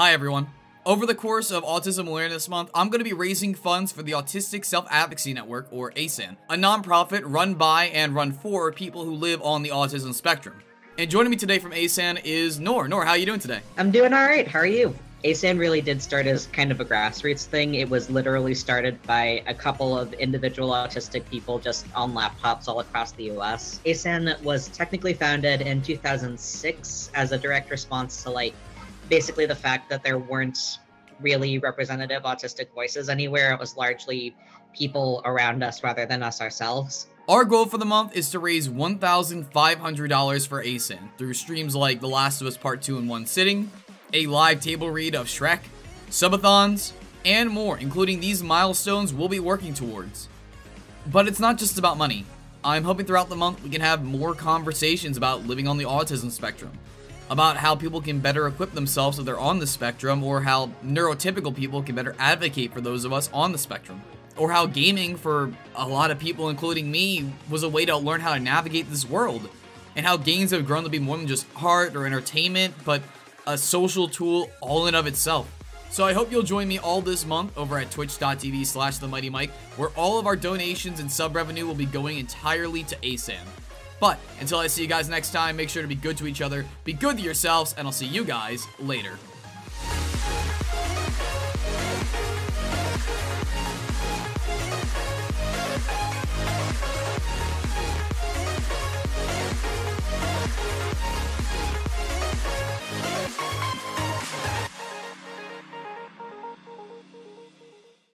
Hi everyone. Over the course of Autism Awareness Month, I'm going to be raising funds for the Autistic Self-Advocacy Network, or ASAN, a nonprofit run by and run for people who live on the autism spectrum. And joining me today from ASAN is Nor. Nor, how are you doing today? I'm doing all right. How are you? ASAN really did start as kind of a grassroots thing. It was literally started by a couple of individual autistic people just on laptops all across the US. ASAN was technically founded in 2006 as a direct response to like basically the fact that there weren't really representative autistic voices anywhere. It was largely people around us rather than us ourselves. Our goal for the month is to raise $1,500 for ASAN through streams like The Last of Us Part 2 in one sitting, a live table read of Shrek, subathons, and more, including these milestones we'll be working towards. But it's not just about money. I'm hoping throughout the month we can have more conversations about living on the autism spectrum, about how people can better equip themselves if they're on the spectrum, or how neurotypical people can better advocate for those of us on the spectrum. Or how gaming, for a lot of people, including me, was a way to learn how to navigate this world. And how games have grown to be more than just art or entertainment, but a social tool all in of itself. So I hope you'll join me all this month over at twitch.tv slash the mighty mic, where all of our donations and sub revenue will be going entirely to ASAN. But until I see you guys next time, make sure to be good to each other, be good to yourselves, and I'll see you guys later.